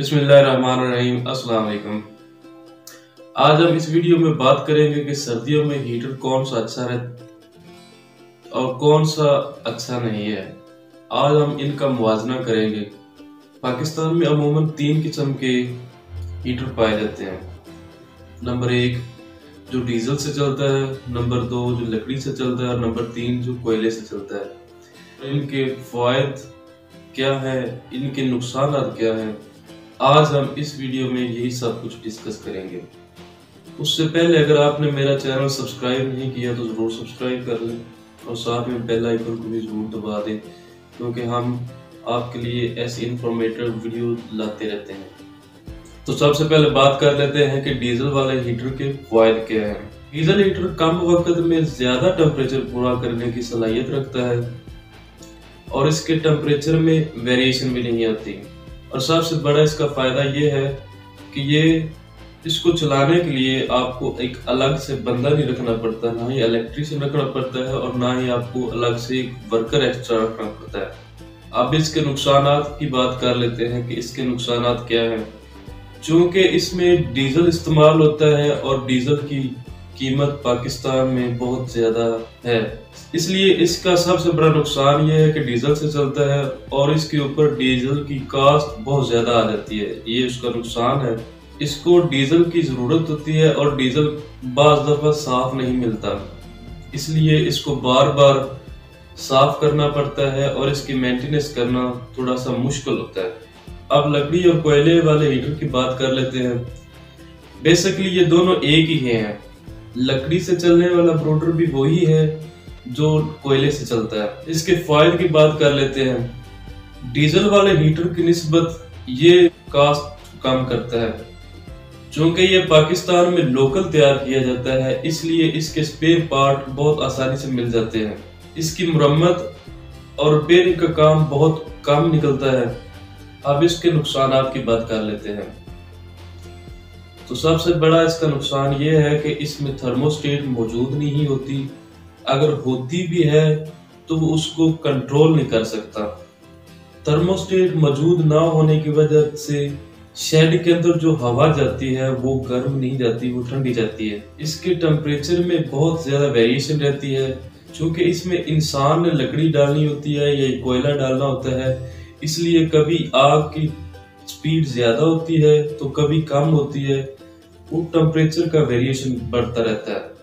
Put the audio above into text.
بسم اللہ الرحمن الرحیم، السلام علیکم۔ آج ہم اس ویڈیو میں بات کریں گے کہ سردیوں میں ہیٹر کون سا اچھا ہے اور کون سا اچھا نہیں ہے۔ آج ہم ان کا موازنہ کریں گے۔ پاکستان میں عموماً تین قسم کے ہیٹر پائے جاتے ہیں۔ نمبر ایک، جو ڈیزل سے چلتا ہے۔ نمبر دو، جو لکڑی سے چلتا ہے۔ اور نمبر تین، جو کوئلے سے چلتا ہے۔ ان کے فوائد کیا ہے ان کے نقصانات کیا ہیں؟ آج ہم اس ویڈیو میں یہی سب کچھ ڈسکس کریں گے۔ اس سے پہلے اگر آپ نے میرا چینل سبسکرائب نہیں کیا تو ضرور سبسکرائب کر لیں اور ساتھ میں بیل آئیکن کو بھی ضرور دبا دیں کیونکہ ہم آپ کے لیے ایسی انفارمیٹر ویڈیو لاتے رہتے ہیں۔ تو سب سے پہلے بات کر لیتے ہیں کہ ڈیزل والے ہیٹر کے فوائد کیا ہیں۔ ڈیزل ہیٹر کم وقت میں زیادہ ٹمپریچر پورا کرنے کی صلاحیت رکھتا ہے اور اس کے ٹمپریچر میں ویریشن بھی نہیں آتی۔ اور سب سے بڑا اس کا فائدہ یہ ہے کہ یہ اس کو چلانے کے لیے آپ کو ایک الگ سے بندہ نہیں رکھنا پڑتا نہ ہی الیکٹریشن رکھنا پڑتا ہے اور نہ ہی آپ کو الگ سے ایک ورکر ایکسٹرا رکھنا پڑتا ہے۔ اب اس کے نقصانات کی بات کر لیتے ہیں کہ اس کے نقصانات کیا ہیں۔ چونکہ اس میں ڈیزل استعمال ہوتا ہے اور ڈیزل کی قیمت پاکستان میں بہت زیادہ ہے۔ اس لیے اس کا سب سے بڑا نقصان یہ ہے کہ ڈیزل سے چلتا ہے اور اس کے اوپر ڈیزل کی کاسٹ بہت زیادہ آ جاتی ہے۔ یہ اس کا نقصان ہے۔ اس کو ڈیزل کی ضرورت ہوتی ہے اور ڈیزل بعض دفعہ صاف نہیں ملتا۔ اس لیے اس کو بار بار صاف کرنا پڑتا ہے اور اس کی مینٹیننس کرنا تھوڑا سا مشکل ہوتا ہے۔ اب لکڑی اور کوئلے والے ہیٹر کی بات کر لیتے ہیں۔ بیسکلی یہ دونوں ایک ہی ہیں۔ لکڑی سے چلنے والا بروڈر بھی وہی ہے جو کوئلے سے چلتا ہے۔ اس کے فائد کی بات کر لیتے ہیں۔ ڈیزل والے ہیٹر کی نسبت یہ کاسٹ کم کرتا ہے۔ چونکہ یہ پاکستان میں لوکل تیار کیا جاتا ہے، اس لیے اس کے سپیر پارٹ بہت آسانی سے مل جاتے ہیں۔ اس کی مرمت اور ریپیرنگ کا کام بہت کم نکلتا ہے۔ اب اس کے نقصانات کی بات کر لیتے ہیں۔ تو سب سے بڑا اس کا نقصان یہ ہے کہ اس میں تھرموسٹیٹ موجود نہیں ہوتی۔ اگر ہوتی بھی ہے تو وہ اس کو کنٹرول نہیں کر سکتا۔ تھرموسٹیٹ موجود نہ ہونے کی وجہ سے شیڈ کے اندر جو ہوا جاتی ہے وہ گرم نہیں جاتی، وہ ٹھنڈی جاتی ہے۔ اس کے ٹمپریچر میں بہت زیادہ ویریشن رہتی ہے۔ چونکہ اس میں انسان نے لکڑی ڈالنی ہوتی ہے یا کوئلہ ڈالنا ہوتا ہے، اس لیے کبھی آگ کی سپیڈ زیادہ ہوتی ہے تو کبھی کم ہوتی ہے۔ وہ ٹمپریچر کا ویریشن بڑھتا رہتا ہے۔